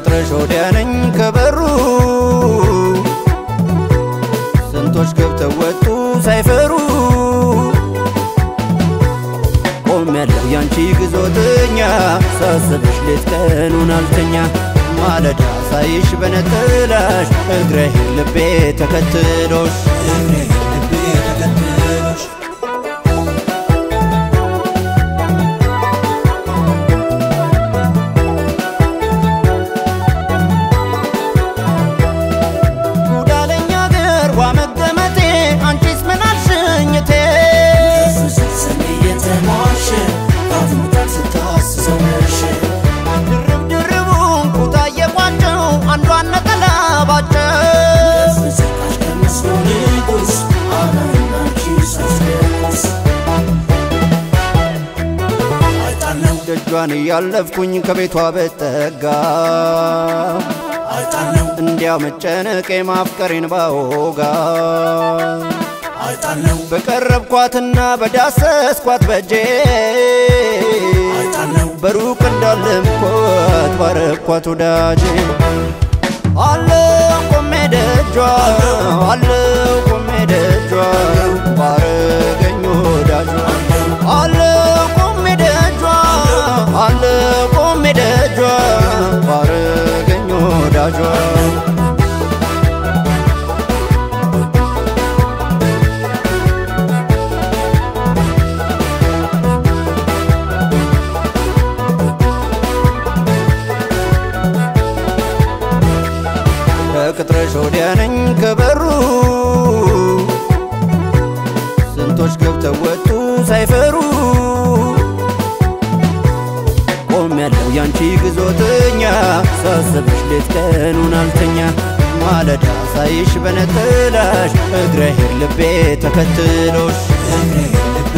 ከቅጥረሽ ወዲያ ነኝ ከበሩ ስንቶች ገብተው ወጡ ሳይፈሩ ቆም ያለው ያንቺ ግዞተኛ ሳስብሽ ሌት ቀኑን አልተኛ ማለዳ ሳይሽ በነጠላሽ እግሬ ልቤ ተከትሎሽ ልቤ ደጇን እያለፍኩኝ ከቤቷ በጠጋ አይጣለው እንዲያው መጨነቄ ማፍቀሬን ባወጋ። በቀረብኳትና በዳሰስኳት በጄ። በሩቅ እንዳለምኳት ባረኳት ወዳጄ። አለው ቆሜ ደጇ አለው ቆሜ ደጇ ወዳጇ ከቅጥረሽ ወዲያ ነኝ ከበሩ ስንቶች ገብተው ወጡ ሳይፈሩ ቆም ያለው ያንቺ ግዞተኛ ሳስብሽ ሌት ቀኑን አልተኛ። ማለዳ ሳይሽ በነጠላሽ። እግረ ሄር ልቤ ተከትሎሽ። እግሬ ልቤ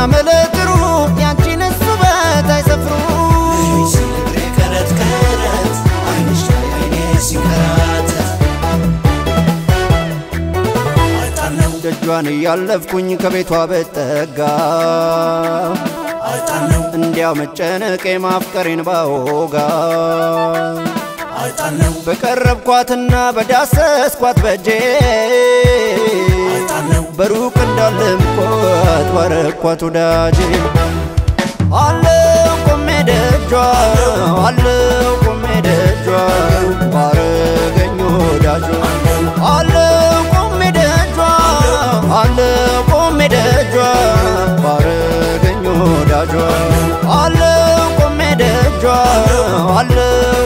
ላይ አይኔ ሲንከራተት አይጣለው ደጇን እያለፍኩኝ ከቤቷ በጠጋ እንዲያው መጨነቄ ማፍቀሬን ባወጋ። በቀረብኳትና በዳሰስኳት በጄ በሩቅ እንዳለምኳት ባረኳት ወዳጄ። አለው ቆሜ ደጇ አለው ቆሜ ደጇ ባረገኝ ወዳጇ አለው ቆሜ ደጇ አለው ቆሜ ደጇ ባረገኝ ወዳጇ አለው ቆሜ ደጇ አለው